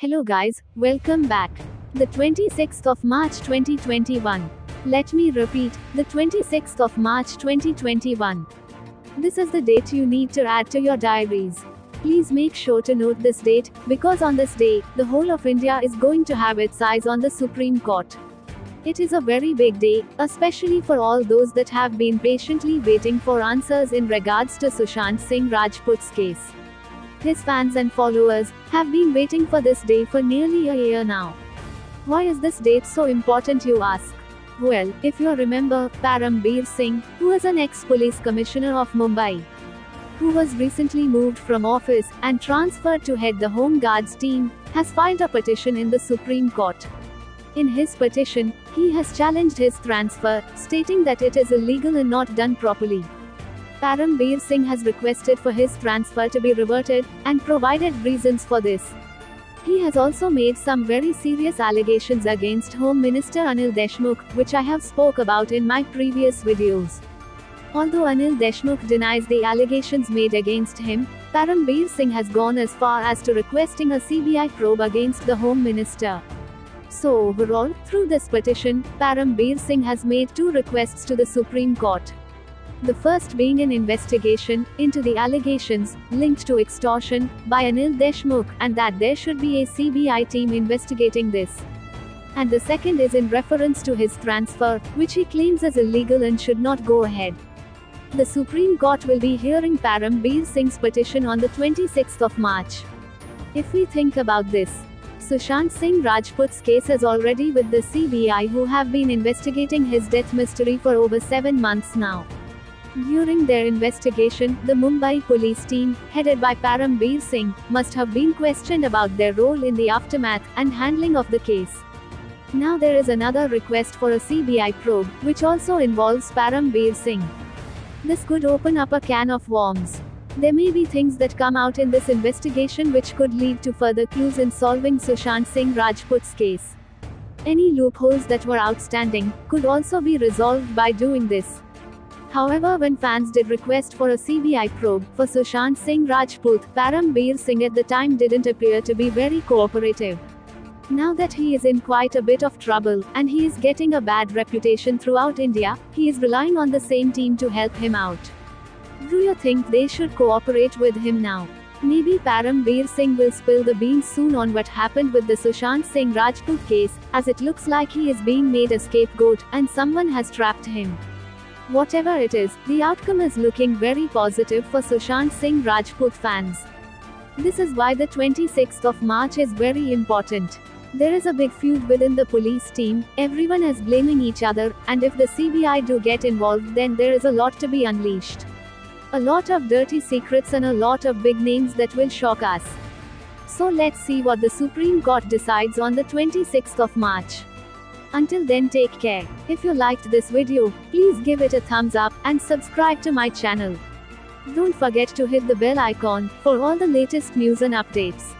Hello guys, welcome back. The 26th of March 2021. Let me repeat, the 26th of March 2021. This is the date you need to add to your diaries. Please make sure to note this date, because on this day, the whole of India is going to have its eyes on the Supreme Court. It is a very big day, especially for all those that have been patiently waiting for answers in regards to Sushant Singh Rajput's case. His fans and followers have been waiting for this day for nearly a year now. Why is this date so important, you ask? Well, if you remember, Parambir Singh, who is an ex police commissioner of Mumbai, who was recently moved from office and transferred to head the Home Guards team, has filed a petition in the Supreme Court. In his petition, he has challenged his transfer, stating that it is illegal and not done properly. Parambir Singh has requested for his transfer to be reverted, and provided reasons for this. He has also made some very serious allegations against Home Minister Anil Deshmukh, which I have spoke about in my previous videos. Although Anil Deshmukh denies the allegations made against him, Parambir Singh has gone as far as to requesting a CBI probe against the Home Minister. So overall, through this petition, Parambir Singh has made two requests to the Supreme Court. The first being an investigation into the allegations linked to extortion by Anil Deshmukh and that there should be a CBI team investigating this. And the second is in reference to his transfer, which he claims is illegal and should not go ahead. The Supreme Court will be hearing Parambir Singh's petition on the 26th of March. If we think about this, Sushant Singh Rajput's case is already with the CBI who have been investigating his death mystery for over seven months now. During their investigation, the Mumbai police team, headed by Parambir Singh, must have been questioned about their role in the aftermath and handling of the case. Now there is another request for a CBI probe, which also involves Parambir Singh. This could open up a can of worms. There may be things that come out in this investigation which could lead to further clues in solving Sushant Singh Rajput's case. Any loopholes that were outstanding could also be resolved by doing this. However, when fans did request for a CBI probe for Sushant Singh Rajput, Parambir Singh at the time didn't appear to be very cooperative. Now that he is in quite a bit of trouble, and he is getting a bad reputation throughout India, he is relying on the same team to help him out. Do you think they should cooperate with him now? Maybe Parambir Singh will spill the beans soon on what happened with the Sushant Singh Rajput case, as it looks like he is being made a scapegoat, and someone has trapped him. Whatever it is, the outcome is looking very positive for Sushant Singh Rajput fans. This is why the 26th of March is very important. There is a big feud within the police team, everyone is blaming each other, and if the CBI do get involved, then there is a lot to be unleashed. A lot of dirty secrets and a lot of big names that will shock us. So let's see what the Supreme Court decides on the 26th of March. Until then take care. If you liked this video, please give it a thumbs up, and subscribe to my channel. Don't forget to hit the bell icon, for all the latest news and updates.